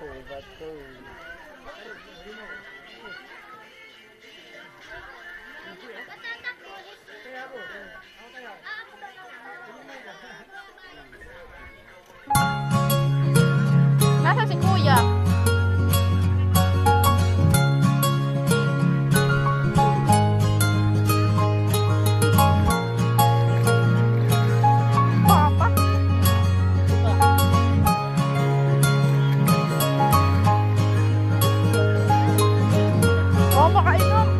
Loko ba Hãy